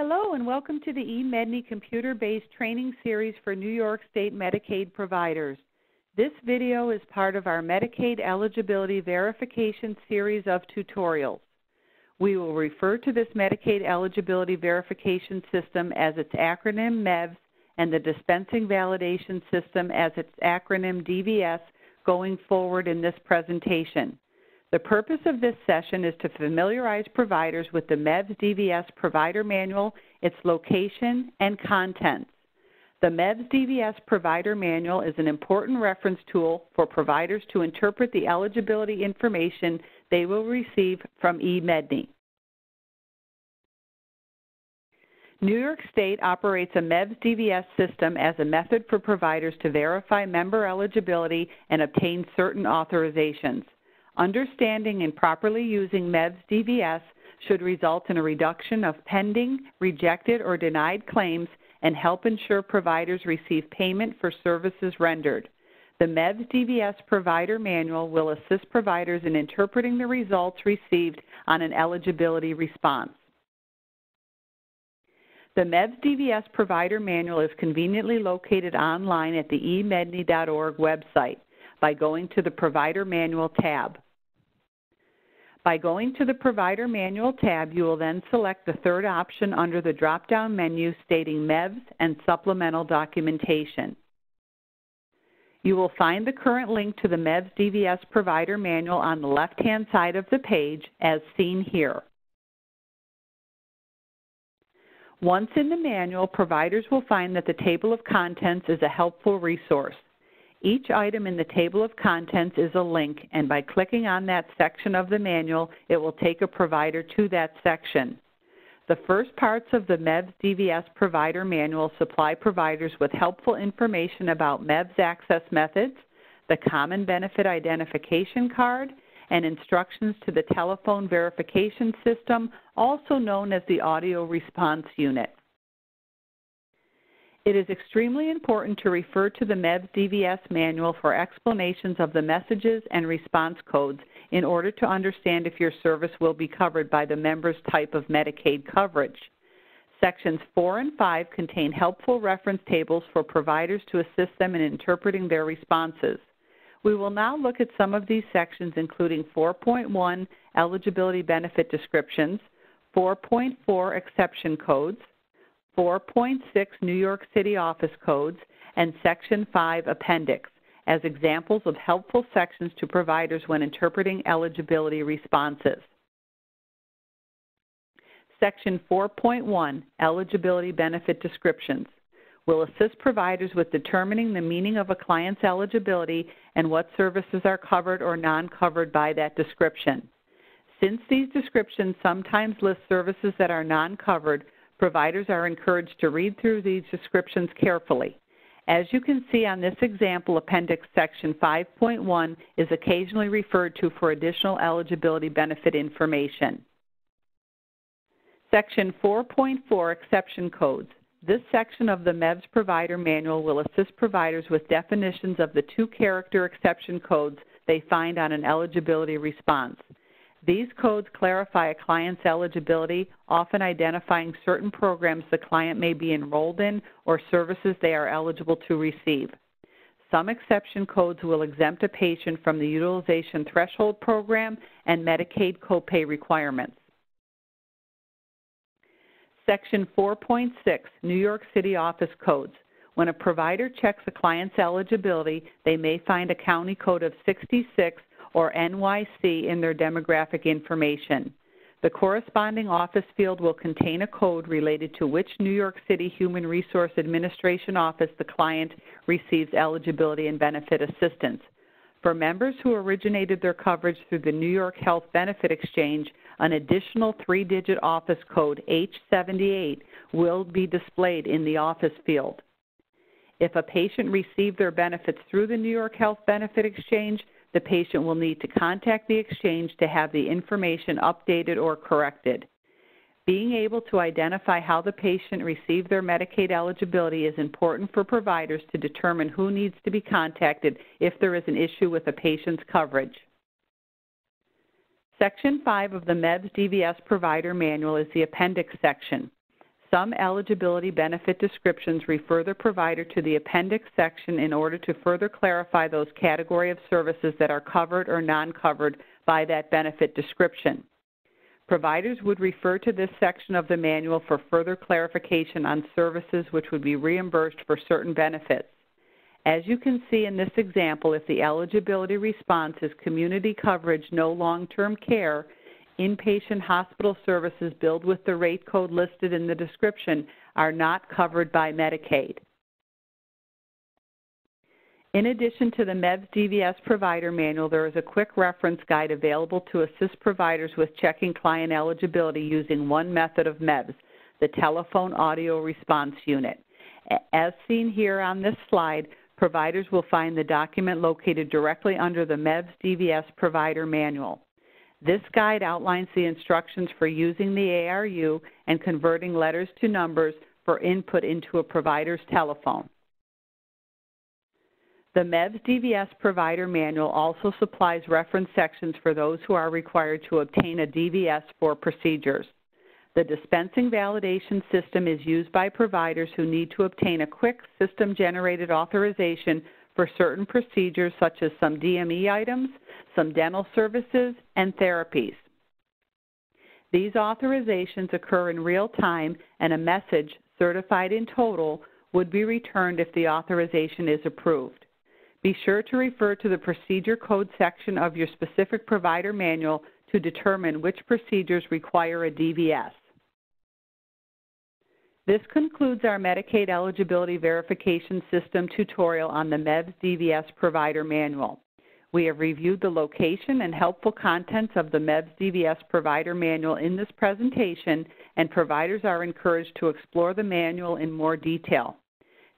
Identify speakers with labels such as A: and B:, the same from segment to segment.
A: Hello and welcome to the eMedNY computer-based training series for New York State Medicaid providers. This video is part of our Medicaid eligibility verification series of tutorials. We will refer to this Medicaid eligibility verification system as its acronym MEVS and the dispensing validation system as its acronym DVS going forward in this presentation. The purpose of this session is to familiarize providers with the MEVS DVS Provider Manual, its location, and contents. The MEVS DVS Provider Manual is an important reference tool for providers to interpret the eligibility information they will receive from eMedNY. New York State operates a MEVS DVS system as a method for providers to verify member eligibility and obtain certain authorizations. Understanding and properly using MEVS DVS should result in a reduction of pending, rejected, or denied claims and help ensure providers receive payment for services rendered. The MEVS DVS Provider Manual will assist providers in interpreting the results received on an eligibility response. The MEVS DVS Provider Manual is conveniently located online at the emedny.org website by going to the Provider Manual tab. By going to the Provider Manual tab, you will then select the third option under the drop-down menu stating MEVS and Supplemental Documentation. You will find the current link to the MEVS DVS Provider Manual on the left-hand side of the page as seen here. Once in the manual, providers will find that the table of contents is a helpful resource. Each item in the table of contents is a link, and by clicking on that section of the manual, it will take a provider to that section. The first parts of the MEVS DVS Provider Manual supply providers with helpful information about MEVS access methods, the Common Benefit Identification Card, and instructions to the Telephone Verification System, also known as the Audio Response Unit. It is extremely important to refer to the MEVS DVS manual for explanations of the messages and response codes in order to understand if your service will be covered by the member's type of Medicaid coverage. Sections 4 and 5 contain helpful reference tables for providers to assist them in interpreting their responses. We will now look at some of these sections including 4.1 eligibility benefit descriptions, 4.4 exception codes, 4.6 New York City office codes, and Section 5 appendix as examples of helpful sections to providers when interpreting eligibility responses. Section 4.1, Eligibility Benefit Descriptions, will assist providers with determining the meaning of a client's eligibility and what services are covered or non-covered by that description. Since these descriptions sometimes list services that are non-covered, providers are encouraged to read through these descriptions carefully. As you can see on this example, Appendix Section 5.1 is occasionally referred to for additional eligibility benefit information. Section 4.4 Exception Codes. This section of the MEVS Provider Manual will assist providers with definitions of the two-character exception codes they find on an eligibility response. These codes clarify a client's eligibility, often identifying certain programs the client may be enrolled in or services they are eligible to receive. Some exception codes will exempt a patient from the utilization threshold program and Medicaid copay requirements. Section 4.6, New York City Office Codes. When a provider checks a client's eligibility, they may find a county code of 66 or NYC in their demographic information. The corresponding office field will contain a code related to which New York City Human Resource Administration office the client receives eligibility and benefit assistance. For members who originated their coverage through the New York Health Benefit Exchange, an additional three-digit office code, H78, will be displayed in the office field. If a patient received their benefits through the New York Health Benefit Exchange, the patient will need to contact the exchange to have the information updated or corrected. Being able to identify how the patient received their Medicaid eligibility is important for providers to determine who needs to be contacted if there is an issue with a patient's coverage. Section 5 of the MEVS DVS Provider Manual is the Appendix section. Some eligibility benefit descriptions refer the provider to the appendix section in order to further clarify those category of services that are covered or non-covered by that benefit description. Providers would refer to this section of the manual for further clarification on services which would be reimbursed for certain benefits. As you can see in this example, if the eligibility response is community coverage, no long-term care, inpatient hospital services billed with the rate code listed in the description are not covered by Medicaid. In addition to the MEVS DVS Provider Manual, there is a quick reference guide available to assist providers with checking client eligibility using one method of MEVS, the Telephone Audio Response Unit. As seen here on this slide, providers will find the document located directly under the MEVS DVS Provider Manual. This guide outlines the instructions for using the ARU and converting letters to numbers for input into a provider's telephone. The MEVS DVS Provider Manual also supplies reference sections for those who are required to obtain a DVS for procedures. The dispensing validation system is used by providers who need to obtain a quick system-generated authorization for certain procedures such as some DME items, some dental services, and therapies. These authorizations occur in real time and a message, certified in total, would be returned if the authorization is approved. Be sure to refer to the procedure code section of your specific provider manual to determine which procedures require a DVS. This concludes our Medicaid Eligibility Verification System tutorial on the MEVS DVS Provider Manual. We have reviewed the location and helpful contents of the MEVS DVS Provider Manual in this presentation, and providers are encouraged to explore the manual in more detail.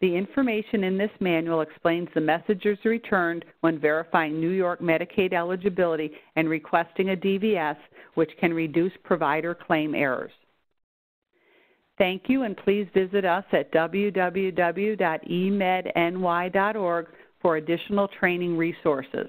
A: The information in this manual explains the messages returned when verifying New York Medicaid eligibility and requesting a DVS, which can reduce provider claim errors. Thank you, and please visit us at www.emedny.org for additional training resources.